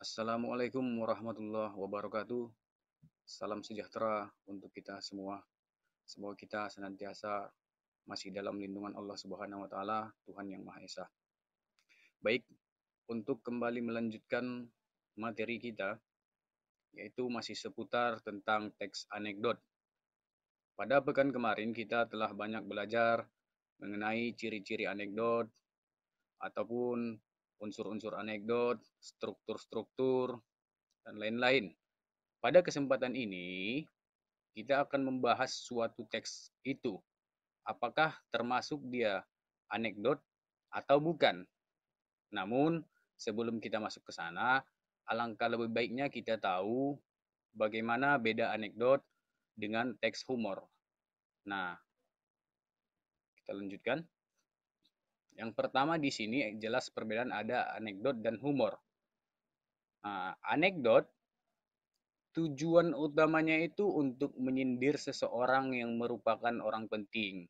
Assalamualaikum warahmatullahi wabarakatuh. Salam sejahtera untuk kita semua. Semoga kita senantiasa masih dalam lindungan Allah Subhanahu wa taala, Tuhan yang Maha Esa. Baik, untuk kembali melanjutkan materi kita yaitu masih seputar tentang teks anekdot. Pada pekan kemarin kita telah banyak belajar mengenai ciri-ciri anekdot ataupun unsur-unsur anekdot, struktur-struktur, dan lain-lain. Pada kesempatan ini, kita akan membahas suatu teks itu. Apakah termasuk dia anekdot atau bukan? Namun, sebelum kita masuk ke sana, alangkah lebih baiknya kita tahu bagaimana beda anekdot dengan teks humor. Nah, kita lanjutkan. Yang pertama di sini jelas perbedaan ada anekdot dan humor. Nah, anekdot tujuan utamanya itu untuk menyindir seseorang yang merupakan orang penting.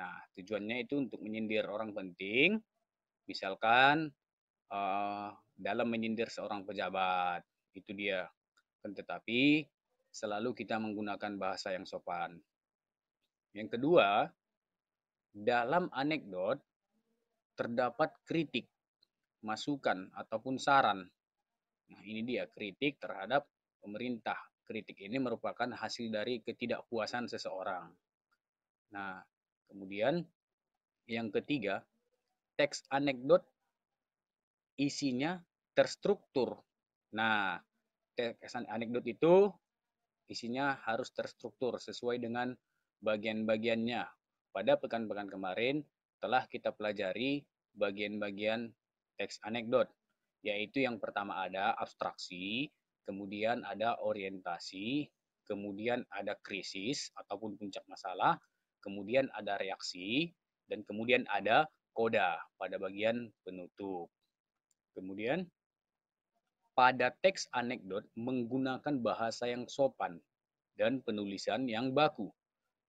Nah, tujuannya itu untuk menyindir orang penting, misalkan uh, dalam menyindir seorang pejabat, itu dia. Tetapi selalu kita menggunakan bahasa yang sopan. Yang kedua, dalam anekdot terdapat kritik, masukan, ataupun saran. Nah, ini dia kritik terhadap pemerintah. Kritik ini merupakan hasil dari ketidakpuasan seseorang. Nah, kemudian yang ketiga, teks anekdot isinya terstruktur. Nah, teks anekdot itu isinya harus terstruktur sesuai dengan bagian-bagiannya. Pada pekan-pekan kemarin telah kita pelajari bagian-bagian teks anekdot, yaitu yang pertama ada abstraksi, kemudian ada orientasi, kemudian ada krisis ataupun puncak masalah, kemudian ada reaksi, dan kemudian ada koda pada bagian penutup. Kemudian pada teks anekdot menggunakan bahasa yang sopan dan penulisan yang baku.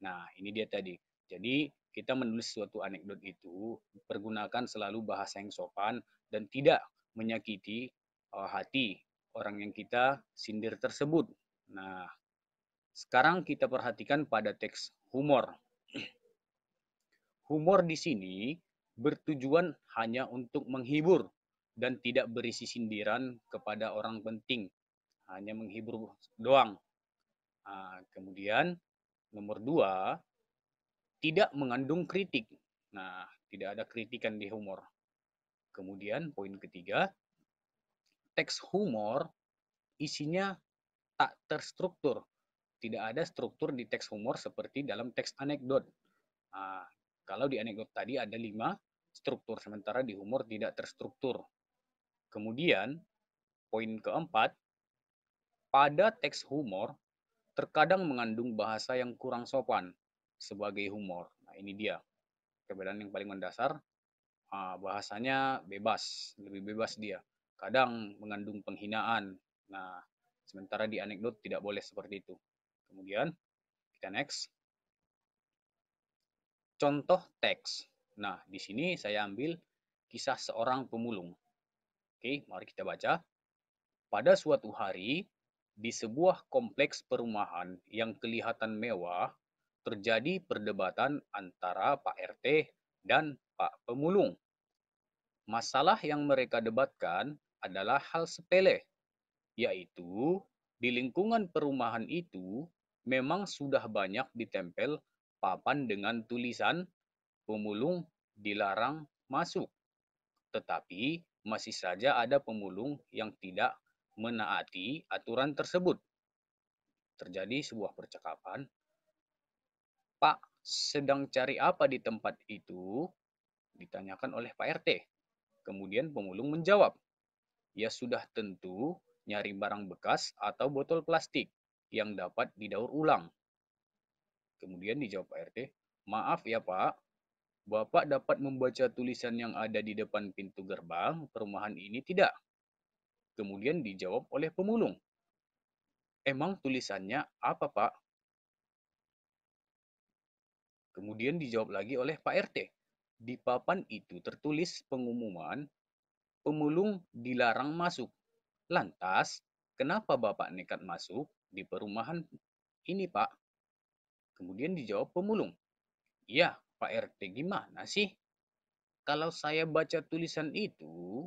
Nah, ini dia tadi. Jadi, kita menulis suatu anekdot itu pergunakan selalu bahasa yang sopan dan tidak menyakiti uh, hati orang yang kita sindir tersebut. Nah, sekarang kita perhatikan pada teks humor. Humor di sini bertujuan hanya untuk menghibur dan tidak berisi sindiran kepada orang penting. Hanya menghibur doang. Nah, kemudian nomor dua, tidak mengandung kritik. Nah, tidak ada kritikan di humor. Kemudian poin ketiga, teks humor isinya tak terstruktur. Tidak ada struktur di teks humor seperti dalam teks anekdot. Nah, kalau di anekdot tadi ada lima struktur, sementara di humor tidak terstruktur. Kemudian, poin keempat, pada teks humor terkadang mengandung bahasa yang kurang sopan sebagai humor. Nah, ini dia perbedaan yang paling mendasar. Uh, bahasanya bebas, lebih bebas dia. Kadang mengandung penghinaan. Nah, sementara di anekdot tidak boleh seperti itu. Kemudian kita next. Contoh teks. Nah, di sini saya ambil kisah seorang pemulung. Oke, mari kita baca. Pada suatu hari, di sebuah kompleks perumahan yang kelihatan mewah, terjadi perdebatan antara Pak RT dan Pak Pemulung. Masalah yang mereka debatkan adalah hal sepele, yaitu di lingkungan perumahan itu memang sudah banyak ditempel papan dengan tulisan pemulung dilarang masuk. Tetapi masih saja ada pemulung yang tidak menaati aturan tersebut. Terjadi sebuah percakapan Pak sedang cari apa di tempat itu? Ditanyakan oleh Pak RT. Kemudian pemulung menjawab, ya sudah tentu nyari barang bekas atau botol plastik yang dapat didaur ulang. Kemudian dijawab Pak RT, maaf ya Pak, Bapak dapat membaca tulisan yang ada di depan pintu gerbang perumahan ini tidak? Kemudian dijawab oleh pemulung, emang tulisannya apa Pak? Kemudian dijawab lagi oleh Pak RT. Di papan itu tertulis pengumuman pemulung dilarang masuk. Lantas, kenapa Bapak nekat masuk di perumahan ini, Pak? Kemudian dijawab pemulung. Ya, Pak RT, gimana sih? Kalau saya baca tulisan itu,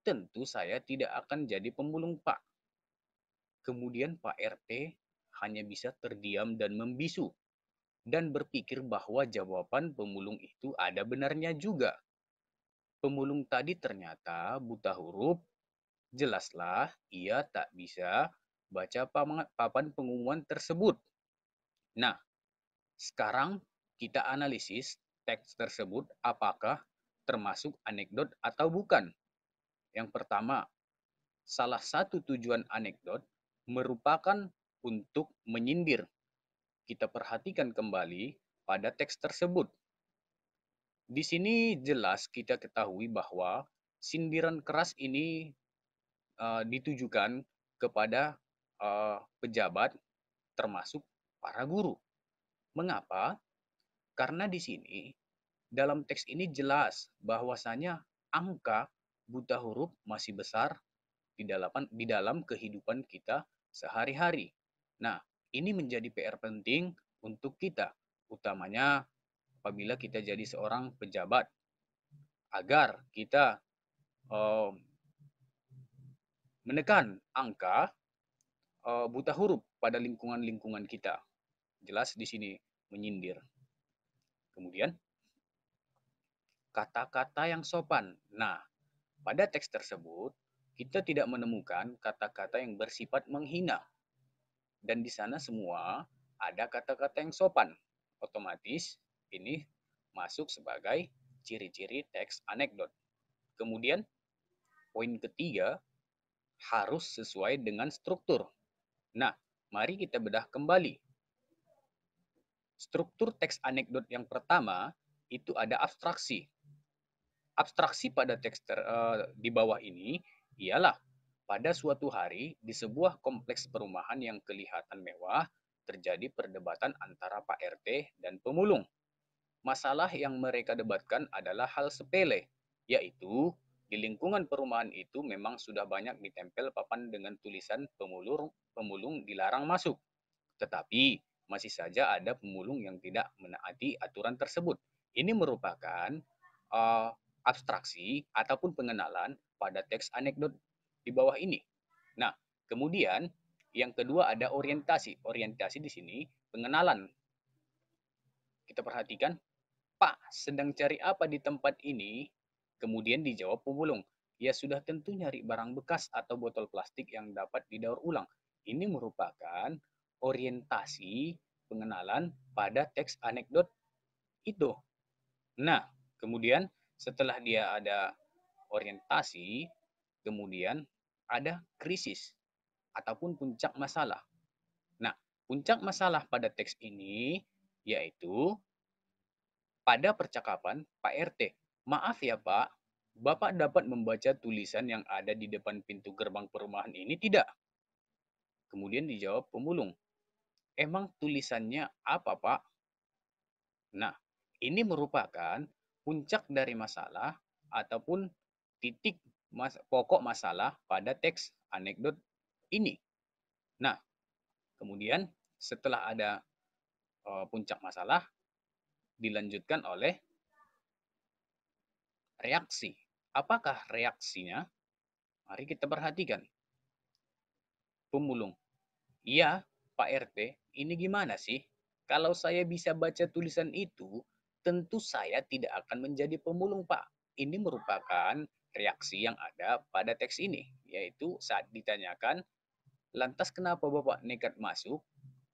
tentu saya tidak akan jadi pemulung, Pak. Kemudian Pak RT hanya bisa terdiam dan membisu dan berpikir bahwa jawaban pemulung itu ada benarnya juga. Pemulung tadi ternyata buta huruf Jelaslah ia tak bisa baca papan pengumuman tersebut. Nah, sekarang kita analisis teks tersebut apakah termasuk anekdot atau bukan. Yang pertama, salah satu tujuan anekdot merupakan untuk menyindir. Kita perhatikan kembali pada teks tersebut. Di sini jelas kita ketahui bahwa sindiran keras ini uh, ditujukan kepada uh, pejabat termasuk para guru. Mengapa? Karena di sini dalam teks ini jelas bahwasanya angka buta huruf masih besar di dalam di dalam kehidupan kita sehari-hari. Nah, ini menjadi PR penting untuk kita, utamanya apabila kita jadi seorang pejabat agar kita um, menekan angka uh, buta huruf pada lingkungan-lingkungan kita. Jelas di sini menyindir. Kemudian kata-kata yang sopan. Nah, pada teks tersebut kita tidak menemukan kata-kata yang bersifat menghina. Dan di sana semua ada kata-kata yang sopan. Otomatis ini masuk sebagai ciri-ciri teks anekdot. Kemudian poin ketiga harus sesuai dengan struktur. Nah, mari kita bedah kembali. Struktur teks anekdot yang pertama itu ada abstraksi. Abstraksi pada teks ter, uh, di bawah ini ialah pada suatu hari di sebuah kompleks perumahan yang kelihatan mewah terjadi perdebatan antara Pak RT dan pemulung. Masalah yang mereka debatkan adalah hal sepele, yaitu di lingkungan perumahan itu memang sudah banyak ditempel papan dengan tulisan pemulung, pemulung dilarang masuk. Tetapi masih saja ada pemulung yang tidak menaati aturan tersebut. Ini merupakan uh, abstraksi ataupun pengenalan pada teks anekdot di bawah ini. Nah, kemudian yang kedua ada orientasi. Orientasi di sini pengenalan. Kita perhatikan, Pak sedang cari apa di tempat ini? Kemudian dijawab pemulung, ya sudah tentu nyari barang bekas atau botol plastik yang dapat didaur ulang. Ini merupakan orientasi pengenalan pada teks anekdot itu. Nah, kemudian setelah dia ada orientasi, kemudian ada krisis ataupun puncak masalah. Nah, puncak masalah pada teks ini yaitu pada percakapan Pak RT Maaf ya Pak, Bapak dapat membaca tulisan yang ada di depan pintu gerbang perumahan ini tidak? Kemudian dijawab pemulung. Emang tulisannya apa Pak? Nah, ini merupakan puncak dari masalah ataupun titik mas pokok masalah pada teks anekdot ini. Nah, kemudian setelah ada uh, puncak masalah, dilanjutkan oleh reaksi. Apakah reaksinya? Mari kita perhatikan. Pemulung. Iya, Pak RT, ini gimana sih? Kalau saya bisa baca tulisan itu, tentu saya tidak akan menjadi pemulung, Pak. Ini merupakan reaksi yang ada pada teks ini, yaitu saat ditanyakan, lantas kenapa Bapak nekat masuk?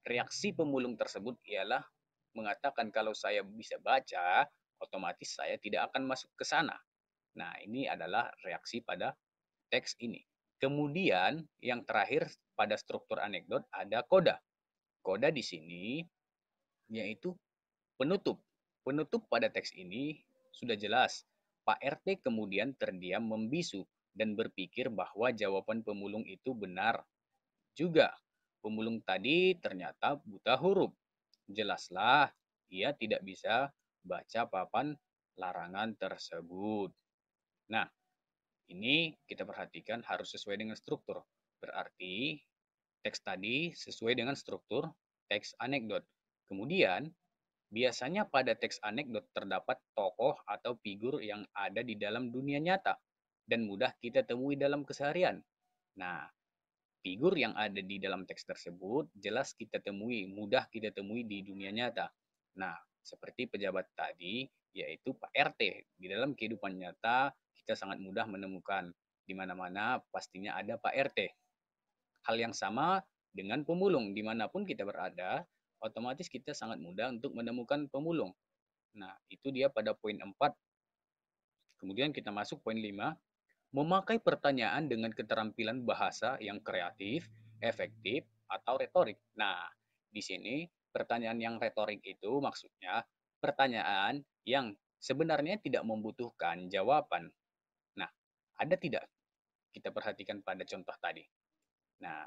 Reaksi pemulung tersebut ialah mengatakan kalau saya bisa baca, otomatis saya tidak akan masuk ke sana. Nah, ini adalah reaksi pada teks ini. Kemudian yang terakhir pada struktur anekdot ada koda. Koda di sini yaitu penutup. Penutup pada teks ini sudah jelas. Pak RT kemudian terdiam membisu dan berpikir bahwa jawaban pemulung itu benar. Juga, pemulung tadi ternyata buta huruf. Jelaslah, ia tidak bisa baca papan larangan tersebut. Nah, Ini kita perhatikan harus sesuai dengan struktur. Berarti teks tadi sesuai dengan struktur teks anekdot. Kemudian, biasanya pada teks anekdot terdapat tokoh atau figur yang ada di dalam dunia nyata dan mudah kita temui dalam keseharian. Nah, figur yang ada di dalam teks tersebut jelas kita temui, mudah kita temui di dunia nyata. Nah, seperti pejabat tadi, yaitu Pak RT. Di dalam kehidupan nyata, kita sangat mudah menemukan di mana-mana pastinya ada Pak RT. Hal yang sama dengan pemulung, di mana pun kita berada, otomatis kita sangat mudah untuk menemukan pemulung. Nah, itu dia pada poin 4. Kemudian kita masuk poin 5, Memakai pertanyaan dengan keterampilan bahasa yang kreatif, efektif, atau retorik. Nah, di sini pertanyaan yang retorik itu maksudnya pertanyaan yang sebenarnya tidak membutuhkan jawaban. Nah, ada tidak? Kita perhatikan pada contoh tadi. Nah,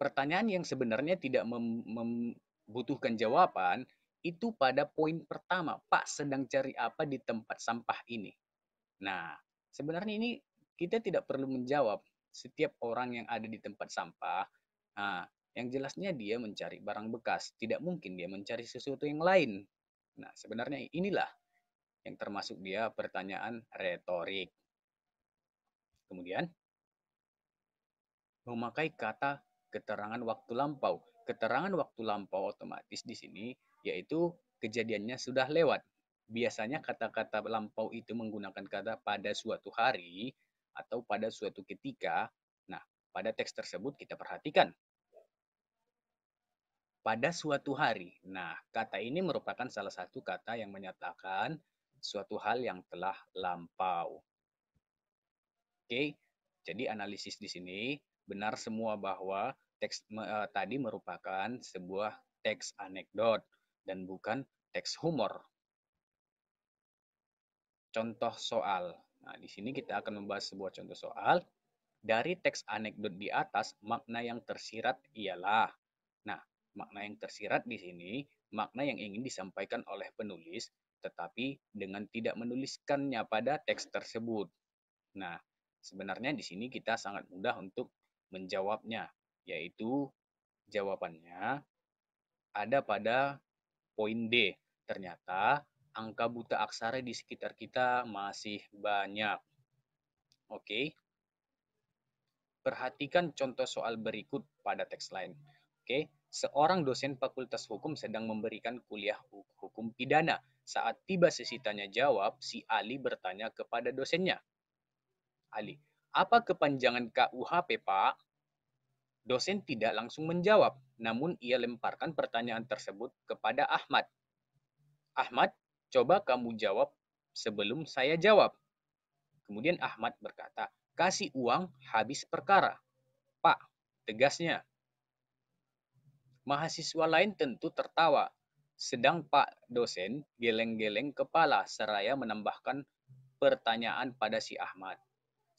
pertanyaan yang sebenarnya tidak mem membutuhkan jawaban itu pada poin pertama, Pak sedang cari apa di tempat sampah ini? Nah, sebenarnya ini kita tidak perlu menjawab setiap orang yang ada di tempat sampah. Nah, yang jelasnya dia mencari barang bekas. Tidak mungkin dia mencari sesuatu yang lain. Nah, sebenarnya inilah yang termasuk dia pertanyaan retorik. Kemudian, memakai kata keterangan waktu lampau. Keterangan waktu lampau otomatis di sini yaitu kejadiannya sudah lewat biasanya kata-kata lampau itu menggunakan kata pada suatu hari atau pada suatu ketika. Nah, pada teks tersebut kita perhatikan. Pada suatu hari. Nah, kata ini merupakan salah satu kata yang menyatakan suatu hal yang telah lampau. Oke, jadi analisis di sini benar semua bahwa teks uh, tadi merupakan sebuah teks anekdot dan bukan teks humor contoh soal. Nah, di sini kita akan membahas sebuah contoh soal. Dari teks anekdot di atas, makna yang tersirat ialah. Nah, makna yang tersirat di sini, makna yang ingin disampaikan oleh penulis, tetapi dengan tidak menuliskannya pada teks tersebut. Nah, sebenarnya di sini kita sangat mudah untuk menjawabnya, yaitu jawabannya ada pada poin D. Ternyata angka buta aksara di sekitar kita masih banyak. Oke. Perhatikan contoh soal berikut pada teks lain. Oke, seorang dosen Fakultas Hukum sedang memberikan kuliah hukum pidana. Saat tiba sesi tanya jawab, si Ali bertanya kepada dosennya. Ali, apa kepanjangan KUHP, Pak? Dosen tidak langsung menjawab, namun ia lemparkan pertanyaan tersebut kepada Ahmad. Ahmad, Coba kamu jawab sebelum saya jawab. Kemudian Ahmad berkata, kasih uang habis perkara. Pak, tegasnya. Mahasiswa lain tentu tertawa. Sedang Pak dosen geleng-geleng kepala seraya menambahkan pertanyaan pada si Ahmad.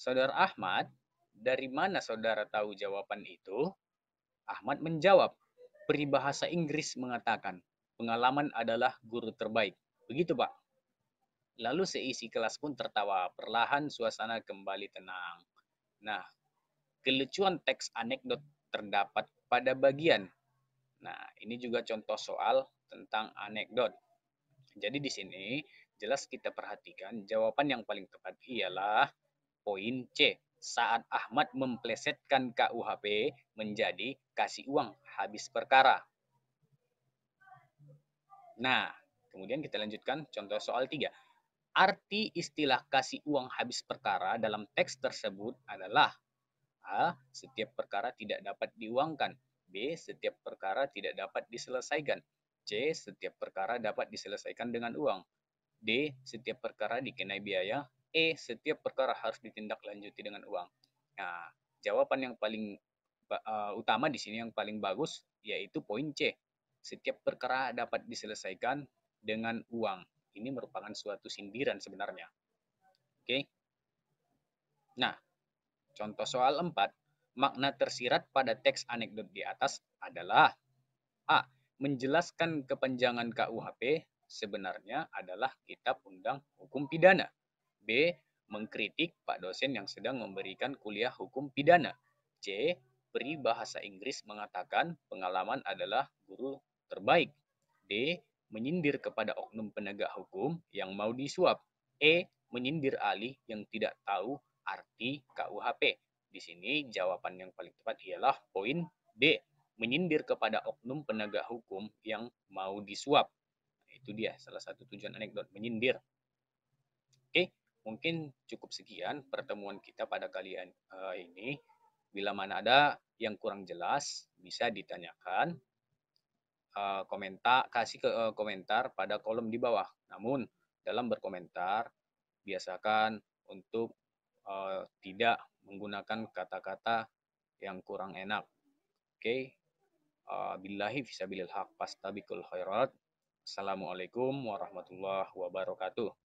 Saudara Ahmad, dari mana saudara tahu jawaban itu? Ahmad menjawab, peribahasa Inggris mengatakan, pengalaman adalah guru terbaik. Begitu, Pak. Lalu seisi kelas pun tertawa. Perlahan suasana kembali tenang. Nah, kelucuan teks anekdot terdapat pada bagian. Nah, ini juga contoh soal tentang anekdot. Jadi di sini jelas kita perhatikan jawaban yang paling tepat ialah poin C. Saat Ahmad memplesetkan KUHP menjadi kasih uang habis perkara. Nah, Kemudian kita lanjutkan contoh soal 3. Arti istilah kasih uang habis perkara dalam teks tersebut adalah A. Setiap perkara tidak dapat diuangkan. B. Setiap perkara tidak dapat diselesaikan. C. Setiap perkara dapat diselesaikan dengan uang. D. Setiap perkara dikenai biaya. E. Setiap perkara harus ditindaklanjuti dengan uang. Nah, jawaban yang paling uh, utama di sini yang paling bagus yaitu poin C. Setiap perkara dapat diselesaikan dengan uang. Ini merupakan suatu sindiran sebenarnya. Oke. Nah, contoh soal 4. Makna tersirat pada teks anekdot di atas adalah A. Menjelaskan kepanjangan KUHP sebenarnya adalah Kitab Undang Hukum Pidana. B. Mengkritik Pak dosen yang sedang memberikan kuliah hukum pidana. C. Peribahasa Inggris mengatakan pengalaman adalah guru terbaik. D. Menyindir kepada oknum penegak hukum yang mau disuap. E. Menyindir ahli yang tidak tahu arti KUHP. Di sini jawaban yang paling tepat ialah poin D. Menyindir kepada oknum penegak hukum yang mau disuap. Itu dia salah satu tujuan anekdot, menyindir. Mungkin cukup sekian pertemuan kita pada kali uh, ini. Bila mana ada yang kurang jelas, bisa ditanyakan uh, komentar kasih ke uh, komentar pada kolom di bawah. Namun dalam berkomentar biasakan untuk uh, tidak menggunakan kata-kata yang kurang enak. Oke. Okay? Uh, billahi fisabilil haq pastabikul khairat. Assalamualaikum warahmatullahi wabarakatuh.